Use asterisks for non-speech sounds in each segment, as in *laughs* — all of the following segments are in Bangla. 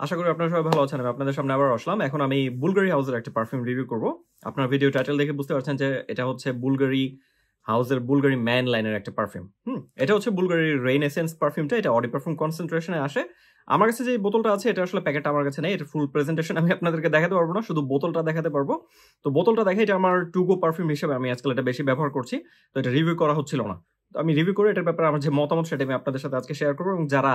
আশা করি আপনারা সবাই ভালো আছেন। আমি আপনাদের সামনে আবার আসলাম। এখন আমি বুলগারি হাউসের একটা পারফিউম রিভিউ করব। আপনার ভিডিও টাইটেল দেখে বুঝতে পারছেন যে এটা হচ্ছে বুলগারি হাউসের বুলগারি ম্যান লাইনের একটা পারফিউম হুম, এটা হচ্ছে বুলগারি রেইন এসেন্স পারফিউমটা এটা অডি পারফিউম কনসেন্ট্রেশনে আসে। আমার কাছে যে বোতলটা আছে, এটা আসলে প্যাকেটটা আমার কাছে নেই। এটা ফুল প্রেজেন্টেশন আমি আপনাদেরকে দেখাতে পারব না। শুধু বোতলটা দেখাতে পারব। তো বোতলটা দেখে এটা আমার টুগো পারফিউম হিসেবে আমি আজকাল এটা বেশি ব্যবহার করছি। তো এটা রিভিউ করা হচ্ছিল না। আমি রিভিউ করে এটার ব্যাপারে আমার যে মতামত সেটা আমি আপনাদের সাথে আজকে শেয়ার করব। এবং যারা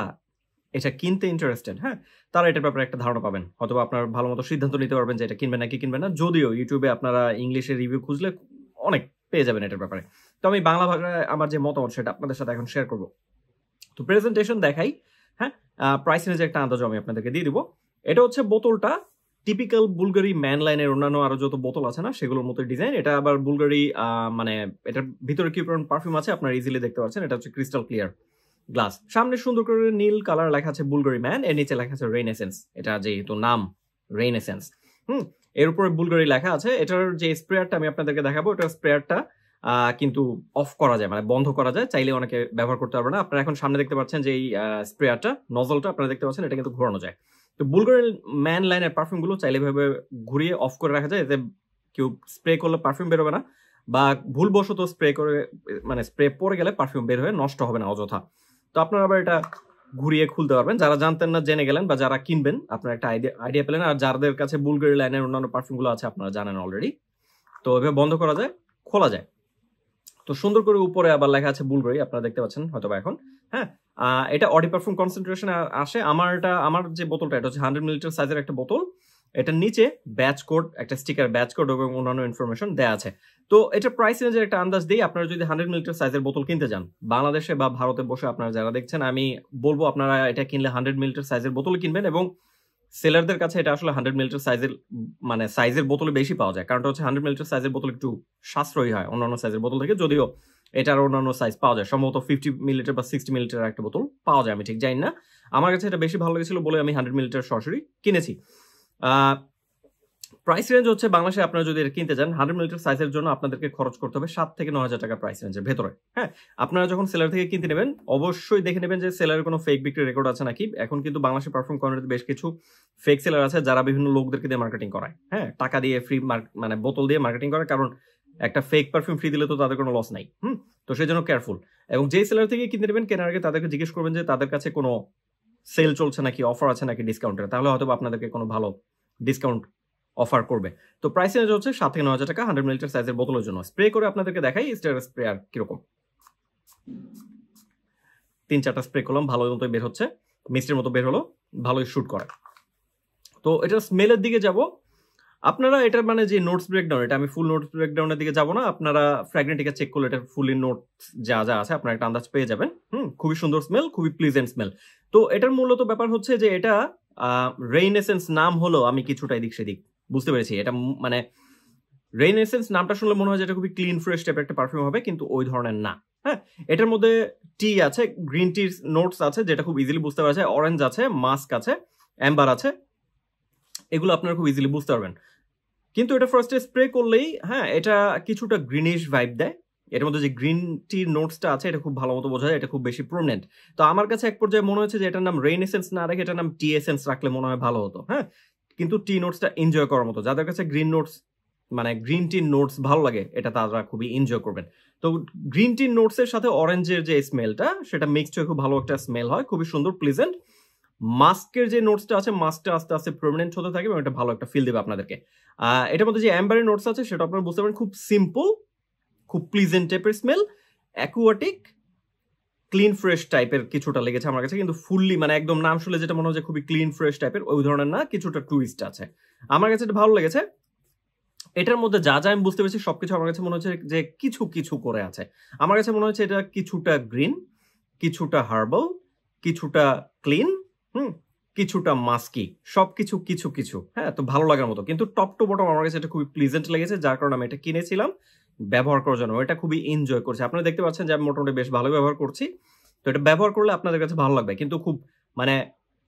এটা কিনতে ইন্টারেস্টেড হ্যাঁ? তারা এটার ব্যাপারে একটা ধারণা পাবেন। অথবা আপনার ভালো মতো সিদ্ধান্ত নিতে পারবেন যে এটা কিনবেন নাকি কিনবেন না। যদিও ইউটিউবে আপনারা ইংলিশে রিভিউ খুঁজলে অনেক পেয়ে যাবেন এটার ব্যাপারে। তো আমি বাংলা ভাষায় আমার যে মতামত সেটা আপনাদের সাথে এখন শেয়ার করব। তো প্রেজেন্টেশন দেখাই হ্যাঁ? প্রাইস রেঞ্জে একটা আন্দাজ আমি আপনাদেরকে দিয়ে দিব। এটা হচ্ছে বোতলটা টিপিক্যাল বুলগারি ম্যান লাইনের অন্যান্য আরও যত বোতল আছে না, সেগুলোর মতো ডিজাইন এটা আবার বুলগারি মানে এটার ভিতরে কি পারফিউম আছে আপনারা ইজিলি দেখতে পাচ্ছেন। এটা হচ্ছে ক্রিস্টাল ক্লিয়ার গ্লাস। সামনে সুন্দর করে নীল কালার লেখা আছে বুলগারি ম্যান, এর নিচে লেখা আছে রেইন এসেন্স এটা যেহেতু নাম রেইন এসেন্স হুম, এর উপরে বুলগারি লেখা আছে। এটার যে স্প্রেয়ারটা আমি আপনাদেরকে দেখাবো, এটার স্প্রেয়ারটা কিন্তু অফ করা যায় মানে বন্ধ করা যায়। চাইলে অনেকে ব্যবহার করতে পারবে না। আপনারা এখন সামনে দেখতে পাচ্ছেন যে এই স্প্রেয়ারটা, নজলটা আপনারা দেখতে পাচ্ছেন, এটা কিন্তু ঘোরানো যায়। তো বুলগারি ম্যান লাইনের পারফিউমগুলো চাইলে ভাবে ঘুরিয়ে অফ করে রাখা যায়। এতে কেউ স্প্রে করলে পারফিউম বেরোবে না। বা ভুলবশত স্প্রে করে মানে স্প্রে পরে গেলে পারফিউম বের হয়ে নষ্ট হবে না, অযথা। তো আপনারা আবার এটা ঘুরিয়ে খুলতে পারবেন। যারা জানতেন না, জেনে গেলেন বা যারা কিনবেন, আপনারা একটা আইডিয়া আইডিয়া পেলেন। আর যাদের কাছে বুলগারি লাইনের অন্যান্য পারফিউমগুলো আছে, আপনারা জানেন অলরেডি তো এভাবে বন্ধ করা যায়, খোলা যায়। তো সুন্দর করে উপরে আবার লেখা আছে বুলগারি আপনারা দেখতে পাচ্ছেন হয়তো এখন। হ্যাঁ এটা অডি পারফিউম কনসেন্ট্রেশন আসে। আমার এটা আমার যে বোতলটা, এটা হচ্ছে হান্ড্রেড মিলিটার সাইজের একটা বোতল। এটার নিচে ব্যাচ কোড একটা স্টিকার ব্যাচ কোড এবং অন্যান্য ইনফরমেশন দেওয়া আছে। তো এটা প্রাইস রেঞ্জের একটা আন্দাজ দিই আপনারা যদি হান্ড্রেড মিলিটার সাইজের বোতল কিনতে যান, বাংলাদেশে বা ভারতে বসে আপনারা যারা দেখছেন, আমি বলব আপনারা এটা কিনলে হান্ড্রেড মিলিটার সাইজের বোতল কিনবেন এবং সেলারদের কাছে এটা আসলে হান্ড্রেড মিলিটার সাইজের মানে সাইজের বোতলে বেশি পাওয়া যায়। কারণটা হচ্ছে হান্ড্রেড মিলিটার সাইজের বোতল একটু সাশ্রয়ী হয় অন্যান্য সাইজের বোতল থেকে, যদিও এটার অন্যান্য সাইজ পাওয়া যায়। সম্ভবত ফিফটি মিলিটার বা সিক্সটি মিলিটার একটা বোতল পাওয়া যায়, আমি ঠিক জানি না। আমার কাছে এটা বেশি ভালো লেগেছিল বলে আমি হান্ড্রেড মিলিটার সরাসরি কিনেছি। প্রাইস রেঞ্জ হচ্ছে বাংলাদেশে আপনারা যদি কিনতে যান হান্ড্রেড মিলিটার সাইজের জন্য আপনাদেরকে খরচ করতে হবে সাত থেকে ন হাজার টাকা প্রাইস রেঞ্জের ভেতরে। হ্যাঁ আপনারা যখন সেলার থেকে কিনতে নেবেন, অবশ্যই দেখে নেবেন যে সেলারের কোনো ফেক বিক্রি রেকর্ড আছে নাকি। এখন কিন্তু বাংলাদেশে পারফর্ম করার বেশ কিছু ফেক সেলার আছে যারা বিভিন্ন লোকদেরকে দিয়ে মার্কেটিং করায়। হ্যাঁ টাকা দিয়ে ফ্রি মানে বোতল দিয়ে মার্কেটিং করে, কারণ একটা ফেক পারফিউম ফ্রি দিলে তো তাদের কোনো লস নাই। হুম, তো সেই জন্য কেয়ারফুল এবং যেই সেলার থেকে কিনতে নেবেন, কেনার আগে তাদেরকে জিজ্ঞেস করবেন যে তাদের কাছে কোনো সেল চলছে নাকি অফার আছে নাকি ডিসকাউন্টের তাহলে হয়তো আপনাদেরকে কোনো ভালো ডিসকাউন্ট অফার করবে। তো প্রাইস রেঞ্জ হচ্ছে সাত থেকে ন হাজার টাকা হান্ড্রেড মিলিটার সাইজের বোতলের জন্য। স্প্রে করে আপনাদেরকে দেখাই স্টার স্প্রে আর কীরকম। তিন চারটা স্প্রে করলাম, ভালো মতো বের হচ্ছে। মিষ্টির মতো বের হলো, ভালোই শ্যুট করে। তো এটা স্মেলের দিকে যাব। আপনারা এটার মানে যে নোটস ব্রেকডাউন এটা আমি ফুল নোটস ব্রেকডাউনের দিকে যাব না। আপনারা ফ্র্যাগনেন্টিকে চেক করলে এটা ফুলি নোট যা যা আছে আপনারা একটা আন্দাজ পেয়ে যাবেন। হুম, খুবই সুন্দর স্মেল খুবই প্লিজেন্ট স্মেল তো এটার মূলত ব্যাপার হচ্ছে যে এটা রেইন এসেন্স নাম হলো, আমি কিছুটা এদিক সেদিক, বুঝতে পেরেছি। এটা মানে রেইনেসেন্স নামটা শুনলে মনে হয় যে এটা খুবই ক্লিন ফ্রেশ টাইপের একটা পারফিউম হবে, কিন্তু ওই ধরনের না হ্যাঁ? এটার মধ্যে টি আছে গ্রিন টির নোটস আছে, যেটা খুব ইজিলি বুঝতে পারা যায়। অরেঞ্জ আছে মাস্ক আছে অ্যাম্বার আছে, এগুলো আপনারা খুব ইজিলি বুঝতে পারবেন। কিন্তু এটা ফার্স্টে স্প্রে করলেই হ্যাঁ এটা কিছুটা গ্রিনিশ ভাইব দেয়। এটার মধ্যে যে গ্রিন টির নোটসটা আছে, এটা খুব ভালো মতো বোঝা যায়, এটা খুব বেশি প্রমিনেন্ট তো আমার কাছে এক পর্যায়ে মনে হচ্ছে যে এটার নাম রেইন এসেন্স না রেখে এটার নাম টি এসেন্স রাখলে মনে হয় ভালো হতো হ্যাঁ? কিন্তু টি নোটসটা এনজয় করার মতো। যাদের কাছে গ্রিন নোটস মানে গ্রিন টি নোটস ভালো লাগে, এটা তারা খুবই এনজয় করবেন। তো গ্রিন টি নোটসের সাথে অরেঞ্জের যে স্মেলটা সেটা মিক্সড হয়ে খুব ভালো একটা স্মেল হয়, খুবই সুন্দর প্লিজেন্ট মাস্কের যে নোটসটা আছে, মাস্কটা আস্তে আস্তে প্রমিনেন্ট হতে থাকে এবং এটা ভালো একটা ফিল দেবে আপনাদেরকে। এটার মধ্যে যে অ্যাম্বারের নোটস আছে, সেটা আপনারা বুঝতে পারেন খুব সিম্পল খুব প্লিজেন্ট টাইপের স্মেল অ্যাকুয়াটিক ক্লিন ফ্রেশ টাইপের কিছুটা লেগেছে আমার কাছে, কিন্তু ফুললি মানে একদম নাম শুনলে যেটা মনে হচ্ছে খুবই ক্লিন ফ্রেশ টাইপের ওই ধরনের না, কিছুটা টুইস্ট আছে। আমার কাছে এটা ভালো লেগেছে। এটার মধ্যে যা যা আমি বুঝতে পেরেছি, সবকিছু আমার কাছে মনে হচ্ছে যে কিছু কিছু করে আছে। আমার কাছে মনে হচ্ছে এটা কিছুটা গ্রিন কিছুটা হার্বাল কিছুটা ক্লিন হুম, কিছুটা মাস্কি সবকিছু কিছু কিছু হ্যাঁ তো ভালো লাগার মতো। কিন্তু টপ টু বটম আমার কাছে এটা খুবই প্লিজেন্ট লেগেছে, যার কারণে আমি এটা কিনেছিলাম। ব্যবহার করার জন্য, এটা খুবই এনজয় করছে। আপনারা দেখতে পাচ্ছেন যে আমি মোটামুটি বেশ ভালো ব্যবহার করছি। তো এটা ব্যবহার করলে আপনাদের কাছে ভালো লাগবে, কিন্তু খুব মানে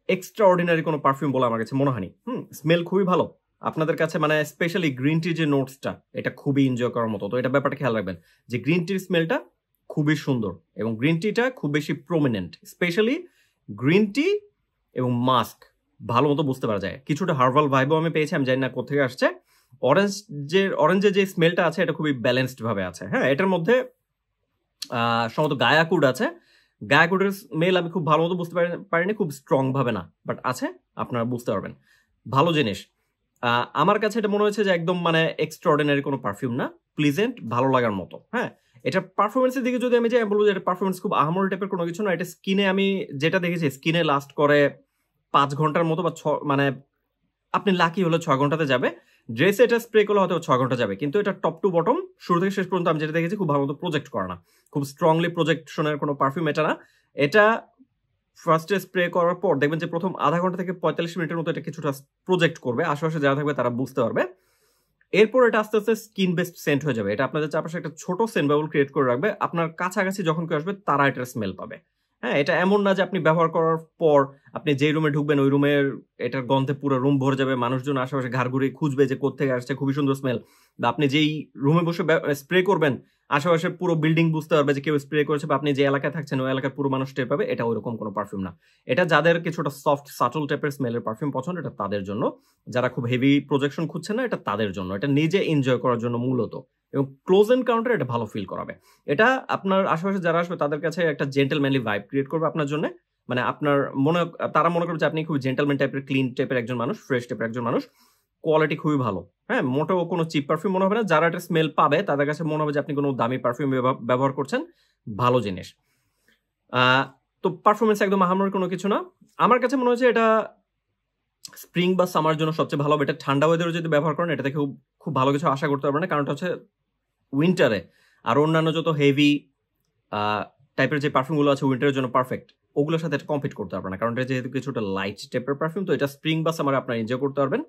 এক্সট্রা অর্ডিনারি কোনো পারফিউম বলে আমার কাছে মনে হয়নি। হুম স্মেল খুবই ভালো। আপনাদের কাছে মানে স্পেশালি গ্রিন টির যে নোটসটা এটা খুবই এনজয় করার মতো। তো এটা ব্যাপারটা খেয়াল রাখবেন যে গ্রিন টির স্মেলটা খুবই সুন্দর এবং গ্রিন টিটা খুব বেশি প্রমিনেন্ট স্পেশালি গ্রিন টি এবং মাস্ক ভালো মতো বুঝতে পারা যায়। কিছুটা হার্বাল ভাইবও আমি পেয়েছি, আমি জানি না কোথেকে আসছে। অরেঞ্জ যে অরেঞ্জের যে স্মেলটা আছে, এটা খুবই ব্যালেন্সড ভাবে আছে। হ্যাঁ এটার মধ্যে সম্ভবত গায়াকুড আছে। গায়াকুডের স্মেল আমি খুব ভালো মতো বুঝতে পারি, পারিনি, খুব স্ট্রং ভাবে না। বাট আছে, আপনারা বুঝতে পারবেন। ভালো জিনিস। আমার কাছে এটা মনে হয়েছে যে একদম মানে এক্সট্রাঅর্ডিনারি কোনো পারফিউম না। প্লিজেন্ট ভালো লাগার মতো। হ্যাঁ এটা পারফরমেন্সের দিকে যদি আমি যাই বলব যে এটা পারফরমেন্স খুব আহামরি টাইপের কোনো কিছু না। এটা স্কিনে আমি যেটা দেখেছি স্কিনে লাস্ট করে পাঁচ ঘণ্টার মতো বা ছ মানে আপনি লাকি হলে ছয় ঘন্টাতে যাবে। ড্রেসে এটা স্প্রে করলে হয়তো ছয় ঘণ্টা যাবে, কিন্তু এটা টপ টু বটম শুরু থেকে শেষ পর্যন্ত আমি যেটা দেখেছি খুব ভালো মতো প্রজেক্ট করে না। খুব স্ট্রংলি প্রজেকশনের কোনো পারফিউম এটা না। এটা ফার্স্টে স্প্রে করার পর দেখবেন যে প্রথম আধা ঘণ্টা থেকে পঁয়তাল্লিশ মিনিটের মতো এটা কিছুটা প্রজেক্ট করবে। আশেপাশে যারা থাকবে তারা বুঝতে পারবে। এরপর এটা আস্তে আস্তে স্কিন বেসড সেন্ট হয়ে যাবে। এটা আপনাদের চারপাশে একটা ছোট সেন্ট বাবল ক্রিয়েট করে রাখবে। আপনার কাছাকাছি যখন কেউ আসবে, তারা এটার স্মেল পাবে। হ্যাঁ এটা এমন না যে আপনি ব্যবহার করার পর আপনি যেই রুমে ঢুকবেন, ওই রুমের এটার গন্ধে পুরো রুম ভরে যাবে, মানুষজন আশেপাশে ঘাড় ঘুরে খুঁজবে যে কোথেকে আসছে, খুবই সুন্দর স্মেল বা আপনি যেই রুমে বসে স্প্রে করবেন, আশেপাশে পুরো বিল্ডিং বুঝতে পারবে যে কেউ স্প্রে করেছে বা আপনি যে এলাকায় থাকছেন, ওই এলাকার পুরো মানুষ টের পাবে, এটা ওইরকম কোনো পারফিউম না। এটা যাদের কিছুটা সফট সাটল টাইপের স্মেলের পারফিউম পছন্দ, এটা তাদের জন্য। যারা খুব হেভি প্রজেকশন খুঁজছে না, এটা তাদের জন্য। এটা নিজে এনজয় করার জন্য মূলত। এবং ক্লোজ এনকাউন্টার এটা ভালো ফিল করাবে। এটা আপনার আশেপাশে যারা আসবে, তাদের কাছে একটা জেন্টেলম্যানলি ভাইব ক্রিয়েট করবে আপনার জন্য। মানে আপনার মনে, তারা মনে করবে যে আপনি খুব জেন্টেলম্যান টাইপের ক্লিন টাইপের একজন মানুষ ফ্রেশ টাইপের একজন মানুষ। কোয়ালিটি খুবই ভালো। হ্যাঁ মোটেও কোনো চিপ পারফিউম মনে হবে না। যারা একটা স্মেল পাবে, তাদের কাছে মনে হবে যে আপনি কোনো দামি পারফিউম ব্যবহার করছেন। ভালো জিনিস। তো পারফরমেন্স একদম আহামরি কোনো কিছু না। আমার কাছে মনে হচ্ছে এটা স্প্রিং বা সামার জন্য সবচেয়ে ভালো হবে। এটা ঠান্ডা ওয়েদারে যদি ব্যবহার করেন এটা থেকে খুব খুব ভালো কিছু আশা করতে পারবেন না। কারণটা হচ্ছে উইন্টারে আর অন্যান্য যত হেভি টাইপের যে পারফিউমগুলো আছে উইন্টারের জন্য পারফেক্ট ওগুলোর সাথে এটা কম্পিট করতে পারবে না। কারণ এটা যেহেতু কিছুটা লাইট টাইপের পারফিউম তো এটা স্প্রিং বা সামারে আপনার এনজয় করতে পারবেন।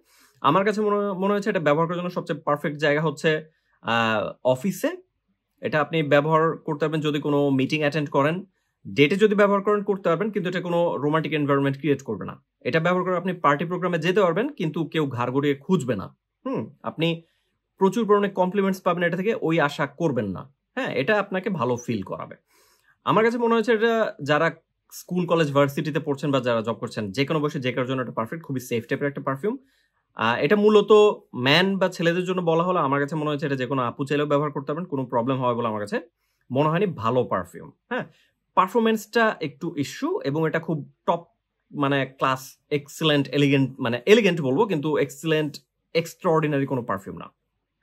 আমার কাছে মনে মনে হয়েছে এটা ব্যবহার করার জন্য সবচেয়ে পারফেক্ট জায়গা হচ্ছে অফিসে এটা আপনি ব্যবহার করতে পারবেন যদি কোনো মিটিং অ্যাটেন্ড করেন। ডেটে যদি ব্যবহার করেন, করতে পারবেন, কিন্তু এটা কোনো রোমান্টিক এনভায়রনমেন্ট ক্রিয়েট করবে না। এটা ব্যবহার করে আপনি পার্টি প্রোগ্রামে যেতে পারবেন, কিন্তু কেউ ঘাড় গড়িয়ে খুঁজবে না। হুম, আপনি প্রচুর পরিমাণে কমপ্লিমেন্টস পাবেন এটা থেকে, ওই আশা করবেন না। হ্যাঁ এটা আপনাকে ভালো ফিল করাবে। আমার কাছে মনে হচ্ছে এটা যারা স্কুল কলেজ ভার্সিটিতে পড়ছেন বা যারা জব করছেন, যে কোনো বয়সে যে কারোর জন্য এটা পারফেক্ট খুবই সেফ টাইপের একটা পারফিউম এটা মূলত ম্যান বা ছেলেদের জন্য বলা হলো আমার কাছে মনে হচ্ছে এটা যে কোনো আপু চাইলেও ব্যবহার করতে পারবেন, কোনো প্রবলেম হবে বলে আমার কাছে মনে হয়নি। ভালো পারফিউম হ্যাঁ। পারফরমেন্সটা একটু ইস্যু এবং এটা খুব টপ মানে ক্লাস এক্সিলেন্ট এলিগেন্ট মানে এলিগেন্ট বলব, কিন্তু এক্সিলেন্ট এক্সট্রাঅর্ডিনারি কোনো পারফিউম না।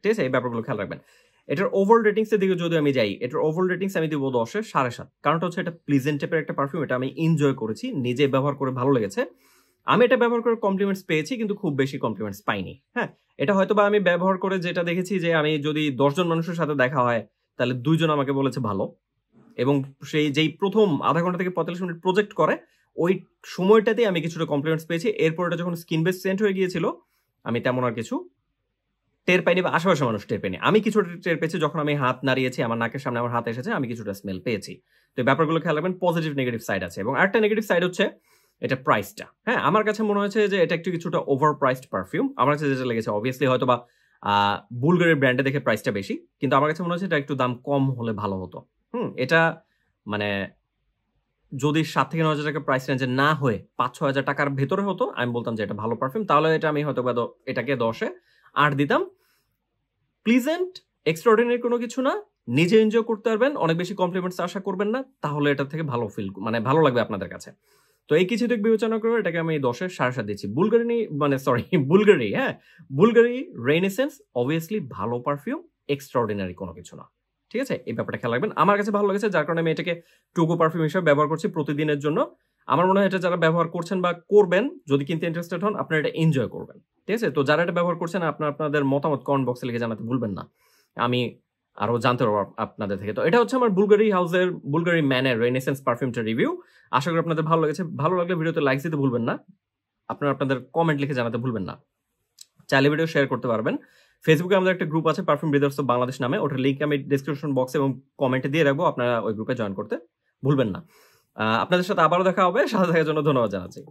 ঠিক আছে? এই ব্যাপারগুলো খেয়াল রাখবেন। এটার ওভার রেটিংস এর দিকে যদি আমি যাই, এটার ওভার রেটিংস আমি দিব দশে সাড়ে সাত। কারণটা হচ্ছে এটা প্লিজেন্ট টাইপের একটা পারফিউম এটা আমি এনজয় করেছি, নিজে ব্যবহার করে ভালো লেগেছে। আমি এটা ব্যবহার করে কমপ্লিমেন্টস পেয়েছি, কিন্তু খুব বেশি কমপ্লিমেন্টস পাইনি হ্যাঁ? এটা হয়তো বা আমি ব্যবহার করে যেটা দেখেছি যে আমি যদি দশজন মানুষের সাথে দেখা হয়, তাহলে দুইজন আমাকে বলেছে ভালো। এবং সেই যেই প্রথম আধা ঘণ্টা থেকে পঁয়তাল্লিশ মিনিট প্রজেক্ট করে, ওই সময়টাতে আমি কিছুটা কমপ্লিমেন্টস পেয়েছি। এরপর এটা যখন স্কিন বেস সেন্ট হয়ে গিয়েছিল, আমি তেমন আর কিছু টের পাইনি বা আশেপাশে মানুষ টের পাইনি। আমি কিছুটা টের পেয়েছি যখন আমি হাত নাড়িয়েছি, আমার নাকের সামনে আমার হাত এসেছে, আমি কিছুটা স্মেল পেয়েছি। তো ব্যাপারগুলো খেয়াল রাখবেন পজিটিভ নেগেটিভ সাইড আছে। এবং আরেকটা নেগেটিভ সাইড হচ্ছে এটা প্রাইসটা হ্যাঁ আমার কাছে মনে হয়েছে যে এটা একটু কিছুটা ওভার প্রাইসড পারফিউম আমার কাছে যেটা লেগেছে অবভিয়াসলি হয়তো বা বুলগারের ব্র্যান্ডে দেখে প্রাইসটা বেশি। কিন্তু আমার কাছে মনে হচ্ছে এটা একটু দাম কম হলে ভালো হতো। হুম, এটা মানে যদি সাত থেকে নয় হাজার টাকা প্রাইস রেঞ্জে না হয়ে পাঁচ ছ হাজার টাকার ভেতরে হতো, আমি বলতাম যে এটা ভালো পারফিউম তাহলে এটা আমি হয়তো বা এটাকে দশে আট দিতাম। প্লিজেন্ট এক্সট্রাঅর্ডিনারি কোনো কিছু না। নিজে এনজয় করতে পারবেন, অনেক বেশি কমপ্লিমেন্টস আশা করবেন না, তাহলে এটা থেকে ভালো ফিল মানে ভালো লাগবে আপনাদের কাছে। তো এই কিছু দিক বিবেচনা করে এটাকে আমি দশের সাড়ে সাত দিচ্ছি। বুলগারি মানে সরি বুলগারি *laughs* হ্যাঁ? বুলগারি রেনেসেন্স অবভিয়াসলি ভালো পারফিউম এক্সট্রাঅর্ডিনারি কোনো কিছু না। ঠিক আছে? এই ব্যাপারটা খেয়াল রাখবেন। আমার কাছে ভালো লেগেছে, যার কারণে আমি এটাকে টুকো পারফিউম হিসেবে ব্যবহার করছি প্রতিদিনের জন্য। আমার মনে হয় এটা যারা ব্যবহার করছেন বা করবেন, যদি কিনতে ইন্টারেস্টেড হন, আপনারা এটা এনজয় করবেন। ঠিক আছে? তো যারা এটা ব্যবহার করছেন, আপনার, আপনাদের মতামত কমেন্ট বক্সে লিখে জানাতে ভুলবেন না। আমি আরও জানতে পারব আপনাদের থেকে। তো এটা হচ্ছে আমার বুলগারি হাউসের বুলগারি ম্যানের রেনেসেন্স পারফিউমটা রিভিউ আশা করি আপনাদের ভালো লেগেছে। ভালো লাগলে ভিডিওতে লাইক দিতে ভুলবেন না। আপনারা আপনাদের কমেন্ট লিখে জানাতে ভুলবেন না। চাইলে ভিডিও শেয়ার করতে পারবেন। ফেসবুকে আমাদের একটা গ্রুপ আছে পারফিউম ব্রিদার্স অফ বাংলাদেশ নামে। ওটার লিঙ্ক আমি ডিসক্রিপশন বক্সে এবং কমেন্টে দিয়ে রাখব। আপনারা ওই গ্রুপে জয়েন করতে ভুলবেন না। আপনাদের সাথে আবারও দেখা হবে। সাথে থাকার জন্য ধন্যবাদ জানাচ্ছি।